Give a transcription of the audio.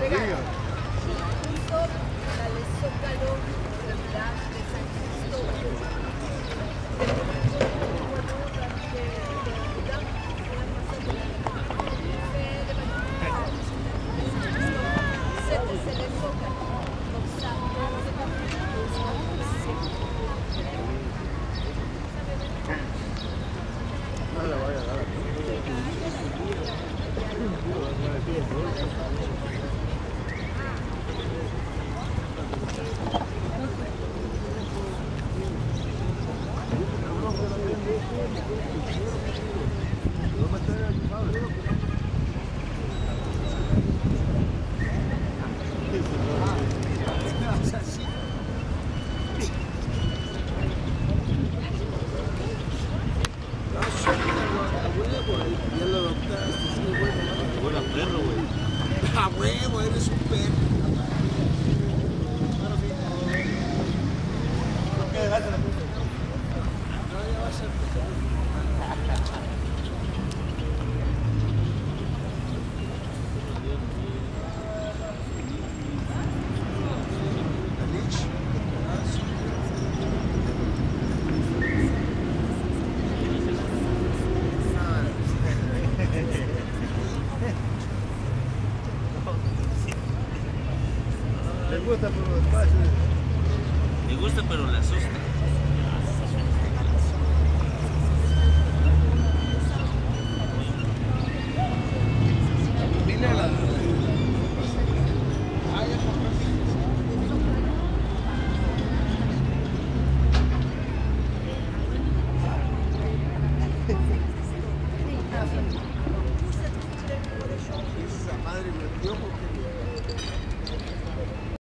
Regalo. Al Thank you. A huevo, eres un perro. Le gusta por los espacios. Le gusta, pero le asusta. Dile a la. Esa madre me dio